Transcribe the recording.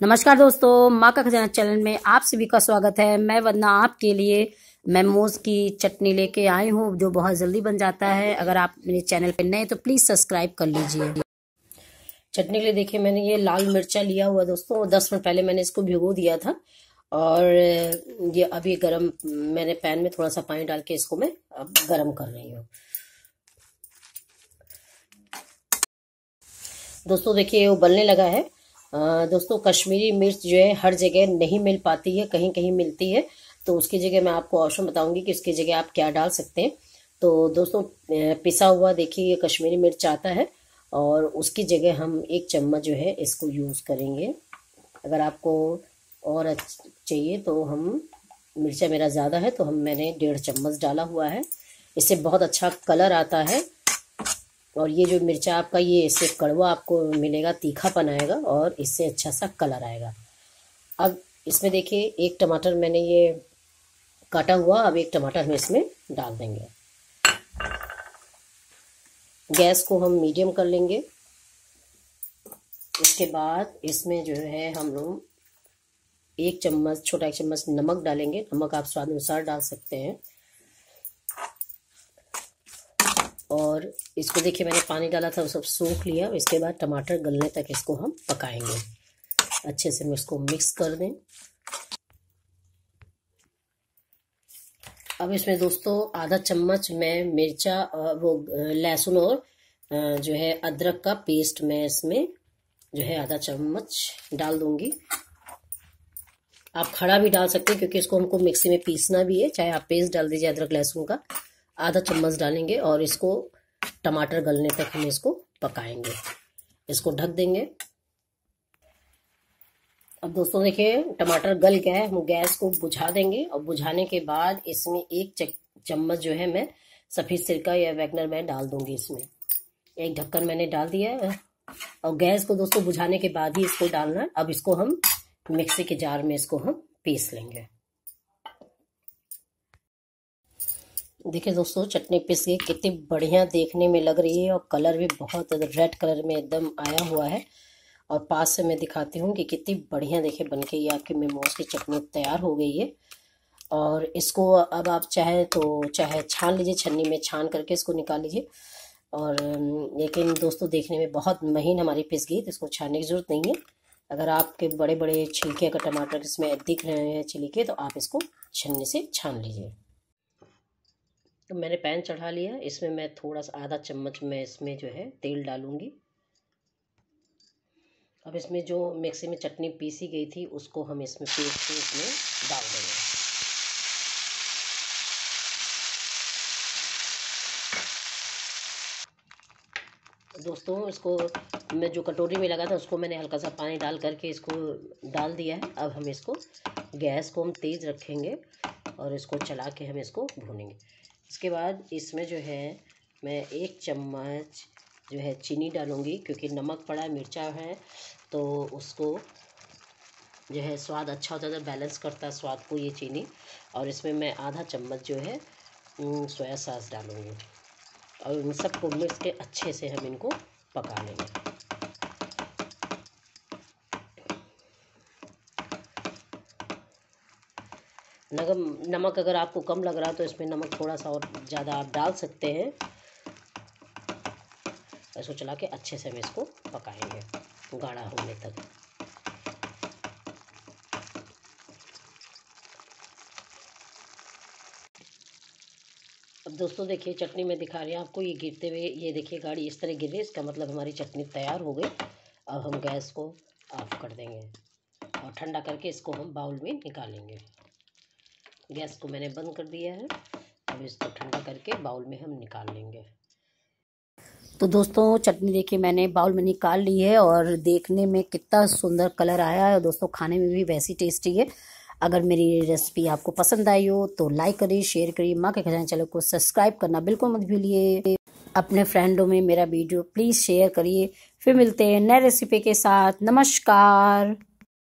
नमस्कार दोस्तों माँ का खजाना चैनल में आप सभी का स्वागत है। मैं वंदना आपके लिए मेमोज की चटनी लेके आई हूँ, जो बहुत जल्दी बन जाता है। अगर आप मेरे चैनल पे नए तो प्लीज़ सब्सक्राइब कर लीजिए। चटनी के लिए देखिए, मैंने ये लाल मिर्चा लिया हुआ दोस्तों दस मिनट पहले मैंने इसको भिगो दिया था। और ये अभी गरम, मैंने पैन में थोड़ा सा पानी डाल के इसको मैं अब गरम कर रही हूँ। दोस्तों, देखिए वो बनने लगा है। दोस्तों, कश्मीरी मिर्च जो है, हर जगह नहीं मिल पाती है, कहीं कहीं मिलती है। तो उसकी जगह मैं आपको ऑप्शन बताऊँगी कि उसकी जगह आप क्या डाल सकते हैं। तो दोस्तों पिसा हुआ देखिए, ये कश्मीरी मिर्च आता है और उसकी जगह हम एक चम्मच जो है, इसको यूज़ करेंगे। अगर आपको और चाहिए तो हम, मिर्चा मेरा ज़्यादा है तो हम, मैंने डेढ़ चम्मच डाला हुआ है। इससे बहुत अच्छा कलर आता है। और ये जो मिर्चा आपका, ये इससे कड़वा आपको मिलेगा, तीखापन आएगा और इससे अच्छा सा कलर आएगा। अब इसमें देखिए, एक टमाटर मैंने ये काटा हुआ, अब एक टमाटर हम इसमें डाल देंगे। गैस को हम मीडियम कर लेंगे। इसके बाद इसमें जो है, हम लोग एक चम्मच, छोटा एक चम्मच नमक डालेंगे। नमक आप स्वाद अनुसार डाल सकते हैं। और इसको देखिए मैंने पानी डाला था, वो सब सूख लिया। इसके बाद टमाटर गलने तक इसको हम पकाएँगे। अच्छे से हम इसको मिक्स कर दें। अब इसमें दोस्तों आधा चम्मच मैं मिर्चा वो लहसुन और जो है अदरक का पेस्ट मैं इसमें जो है आधा चम्मच डाल दूँगी। आप खड़ा भी डाल सकते हैं, क्योंकि इसको हमको मिक्सी में पीसना भी है। चाहे आप पेस्ट डाल दीजिए अदरक, लहसुन का। आधा चम्मच डालेंगे और इसको टमाटर गलने तक हम इसको पकाएँगे। इसको ढक देंगे। अब दोस्तों देखिए, टमाटर गल गया है, हम गैस को बुझा देंगे और बुझाने के बाद इसमें एक चम्मच जो है मैं सफ़ेद सिरका या वैगनर मैं डाल दूँगी इसमें। एक ढक्कन मैंने डाल दिया है। और गैस को दोस्तों बुझाने के बाद ही इसको डालना अब इसको हम मिक्सी के जार में इसको हम पीस लेंगे। देखिए दोस्तों, चटनी पीस गई कितनी बढ़िया देखने में लग रही है और कलर भी बहुत रेड कलर में एकदम आया हुआ है। और पास से मैं दिखाती हूँ कि कितनी बढ़िया देखिए बन के ये आपके मेमोज की चटनी तैयार हो गई है। और इसको अब आप चाहे तो चाहे छान लीजिए, छन्नी में छान करके इसको निकाल लीजिए। और लेकिन दोस्तों, देखने में बहुत महीन हमारी पिस गई तो इसको छानने की ज़रूरत नहीं है। अगर आपके बड़े बड़े छिलके का टमाटर इसमें दिख रहे हैं, छिलके तो आप इसको छन्नी से छान लीजिए। तो मैंने पैन चढ़ा लिया। इसमें मैं थोड़ा सा आधा चम्मच में इसमें जो है तेल डालूँगी। अब इसमें जो मिक्सी में चटनी पीसी गई थी, उसको हम इसमें पेस्ट इसमें डाल देंगे। दोस्तों, इसको मैं जो कटोरी में लगा था, उसको मैंने हल्का सा पानी डाल करके इसको डाल दिया है। अब हम इसको गैस को हम तेज़ रखेंगे और इसको चला के हम इसको भूनेंगे। इसके बाद इसमें जो है, मैं एक चम्मच जो है चीनी डालूँगी क्योंकि नमक पड़ा है, मिर्चा है तो उसको जो है स्वाद अच्छा होता है बैलेंस करता है स्वाद को ये चीनी। और इसमें मैं आधा चम्मच जो है सोया सास डालूँगी। और इन सबको मिक्स के अच्छे से हम इनको पका लेंगे। नगम, नमक अगर आपको कम लग रहा है तो इसमें नमक थोड़ा सा और ज़्यादा आप डाल सकते हैं। इसको चला के अच्छे से हम इसको पकाएँगे, गाढ़ा होने तक। अब दोस्तों देखिए, चटनी में दिखा रही हैं आपको, ये गिरते हुए, ये देखिए गाड़ी इस तरह गिर रही इसका मतलब हमारी चटनी तैयार हो गई। अब हम गैस को ऑफ़ कर देंगे और ठंडा करके इसको हम बाउल में निकालेंगे। गैस को मैंने बंद कर दिया है। अब इसको ठंडा करके बाउल में हम निकाल लेंगे। तो दोस्तों, चटनी देखिए मैंने बाउल में निकाल ली है और देखने में कितना सुंदर कलर आया है। और दोस्तों, खाने में भी वैसी टेस्टी है। अगर मेरी रेसिपी आपको पसंद आई हो तो लाइक करिए, शेयर करिए। माँ के खजाना चैनल को सब्सक्राइब करना बिल्कुल मत भूलिए। अपने फ्रेंडों में मेरा वीडियो प्लीज़ शेयर करिए। फिर मिलते हैं नए रेसिपी के साथ। नमस्कार।